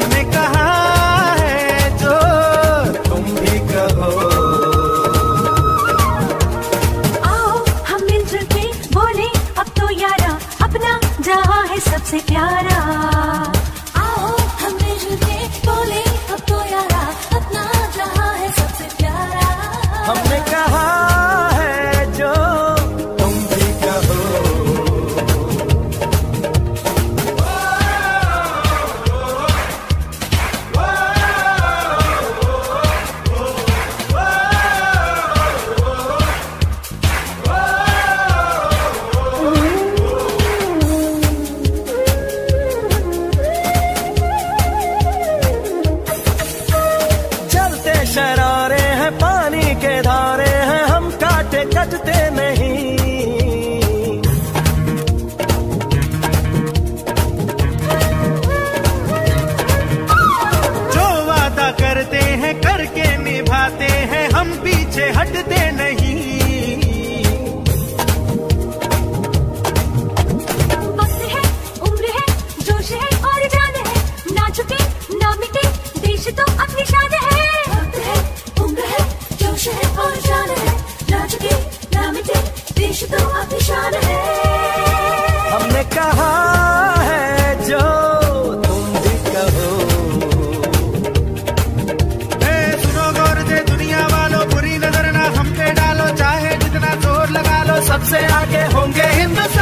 come सबसे आगे होंगे हिंदुस्तान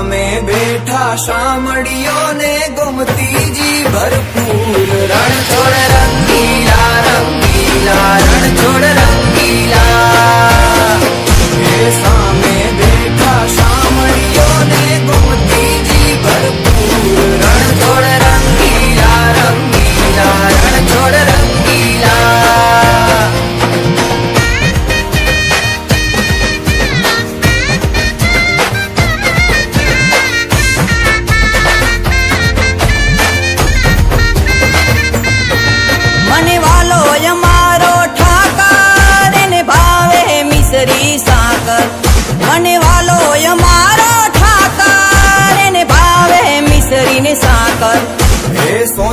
में बैठा शामड़ियों ने गुमती जी भरपूर रण छोड़ रंगीला रंगीला, रण छोड़ रंगीला। सामे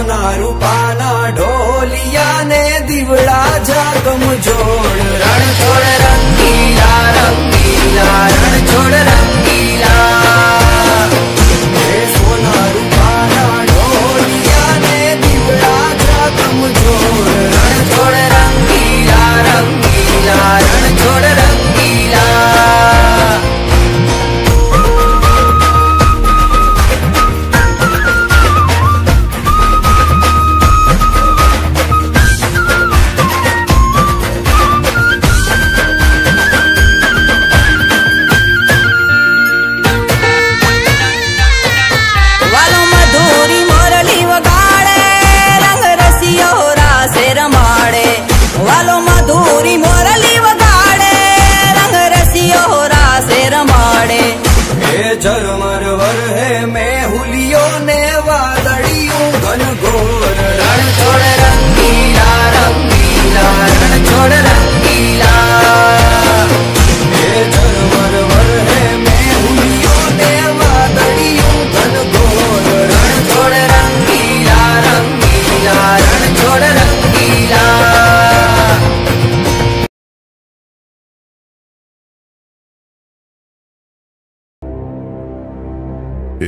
રૂપાના ઢોલિયા ને દીવડા જાગમ જોડ.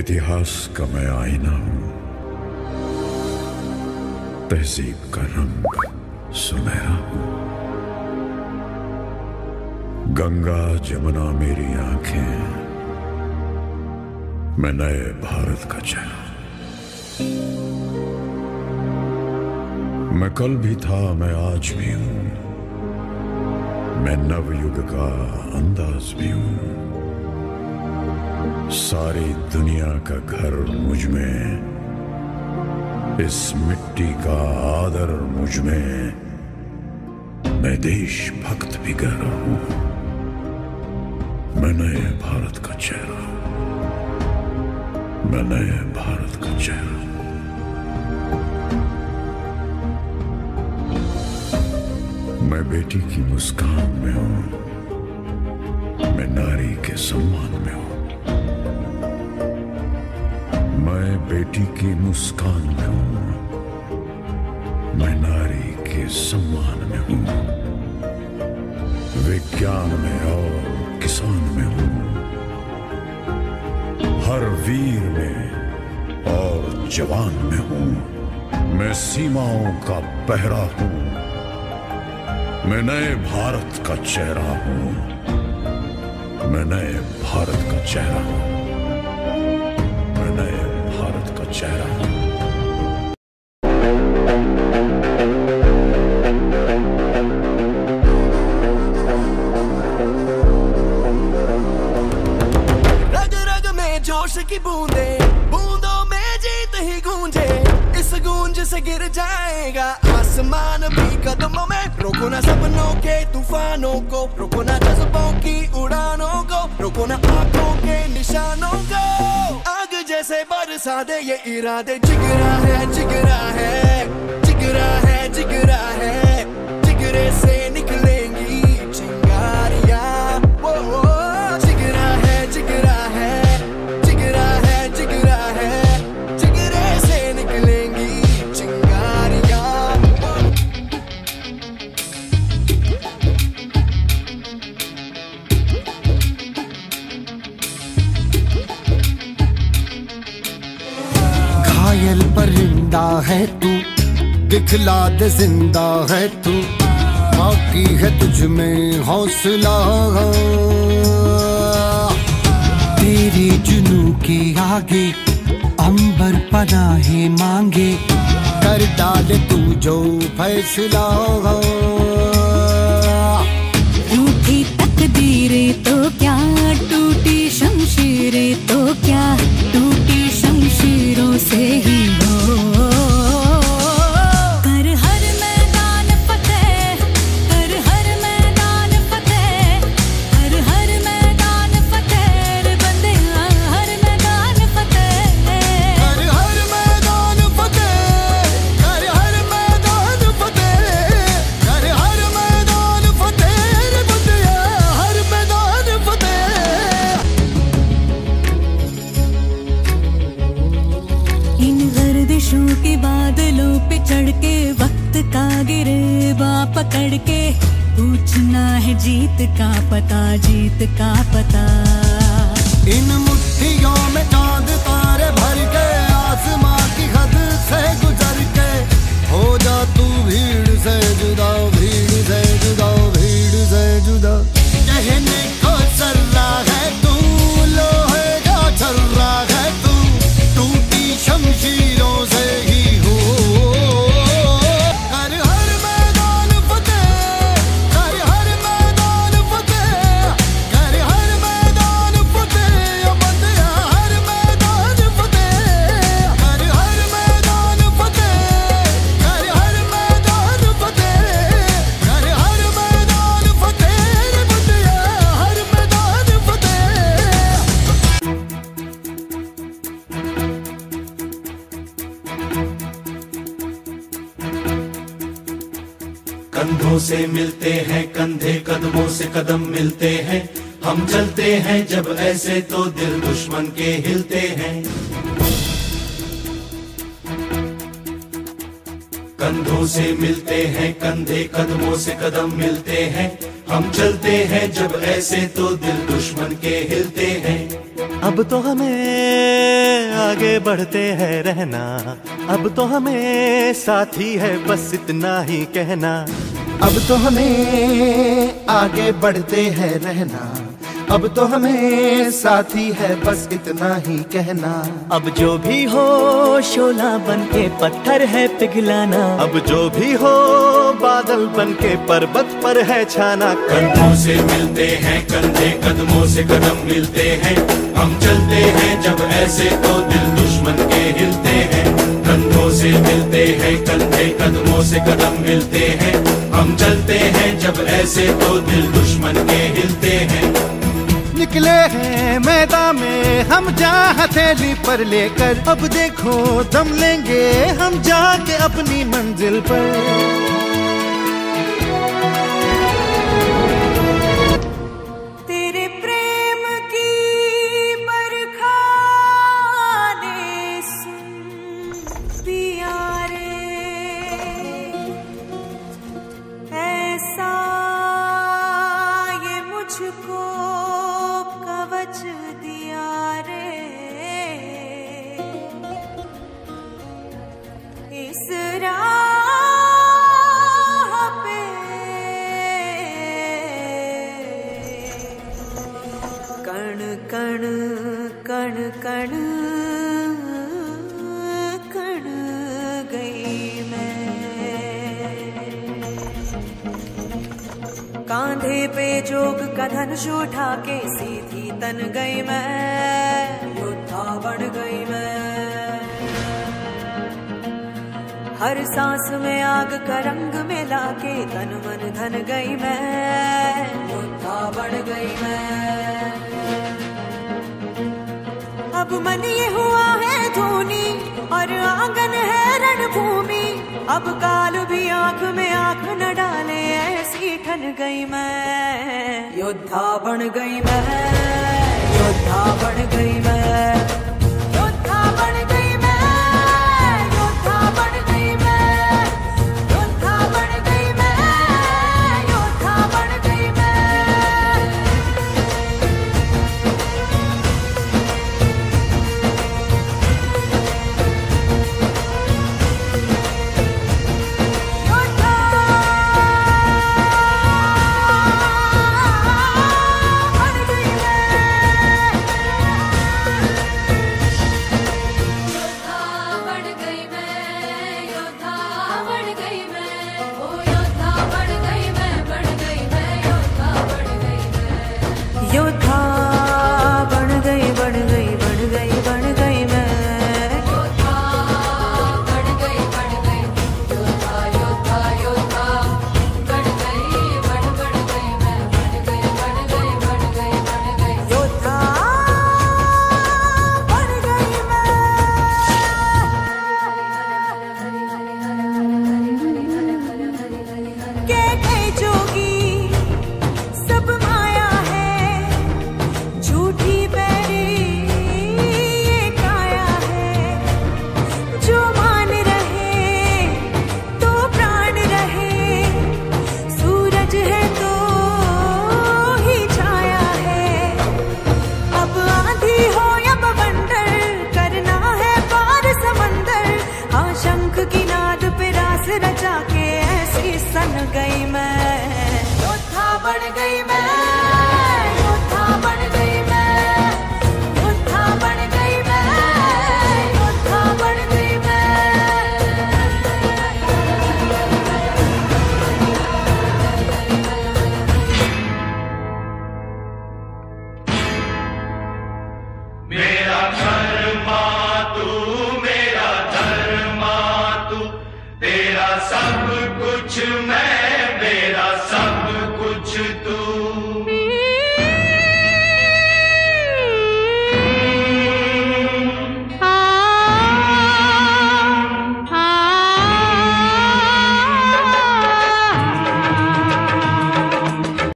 इतिहास का मैं आईना हूँ। तहजीब का रंग सुनहरा हूँ। गंगा जमुना मेरी आँखें मैं नए भारत का चेहरा मैं कल भी था, मैं आज भी हूँ। मैं नवयुग का अंदाज भी हूँ। सारी दुनिया का घर मुझमें इस मिट्टी का आदर मुझमें मैं देश भक्त भी कह रहा हूँ। मैं नए भारत का चेहरा मैं नए भारत का चेहरा हूँ। मैं बेटी की मुस्कान में हूँ। मैं नारी के सम्मान में हूँ। बेटी की मुस्कान में हूँ। मैं नारी के सम्मान में हूँ। विज्ञान में और किसान में हूँ। हर वीर में और जवान में हूँ। मैं सीमाओं का पहरा हूँ। मैं नए भारत का चेहरा हूँ। मैं नए भारत का चेहरा हूँ। चेहरा रग रग में जोश की बूंदे, बूंदों में जीत ही गूंजे। इस गूंज से गिर जाएगा आसमान भी कदमों में। रोको ना सपनों के तूफानों को, रोको ना जज्बों की उड़ानों को, रोको ना आँखों के निशानों को। जैसे बरसा दे ये इरादे जिगरा है जिगरा है जिगरा है जिगरा है, जिगरे से है तू दिखला दे ज़िंदा है तू। बाकी है तुझ में हौसला। तेरे जुनू के आगे अंबर पनाहे मांगे, कर डाले तू जो फैसला। रूठी तकदीरें तो क्या, टूटी शमशीरें तो क्या, टूटी शमशीरों से ही पता इन मुट्ठियों में चाँद तारे भर के, आसमां की हद से गुजर के, हो जा तू भीड़ से जुदा से मिलते हैं, कंधे कदमों से कदम मिलते हैं। हम चलते हैं जब ऐसे तो दिल दुश्मन के हिलते हैं। कंधों से मिलते हैं, कंधे कदमों से कदम मिलते हैं। हम चलते हैं जब ऐसे तो दिल दुश्मन के हिलते हैं। अब तो हमें आगे बढ़ते हैं रहना। अब तो हमें साथी है बस इतना ही कहना। अब तो हमें आगे बढ़ते हैं रहना। अब तो हमें साथी है बस इतना ही कहना। अब जो भी हो शोला बन के पत्थर है पिघलाना। अब जो भी हो बादल बन के पर्वत पर है छाना। कंधों से मिलते हैं कंधे कदमों से कदम मिलते हैं। हम चलते हैं जब ऐसे तो दिल दुश्मन के हिलते हैं। कंधों से मिलते हैं, कंधे कदमों से कदम मिलते हैं। हम चलते हैं जब ऐसे तो दिल दुश्मन के हिलते हैं। निकले हैं मैदान में, हम जा हथेली पर लेकर। अब देखो, दम लेंगे हम जाके अपनी मंजिल पर। कण कण गई मैं। कांधे पे जोग का धनुष उठा के सीधी तन गई मैं, योद्धा बन गई मैं। हर सांस में आग का रंग मिला के तन मन धन गई मैं, योद्धा बन गई मैं। अब मन ये हुआ है धोनी और आँगन है रणभूमि। अब काल भी आँख में आँख न डाले, ऐसी ठन गई मैं। योद्धा बन गई मैं, योद्धा बन गई मैं।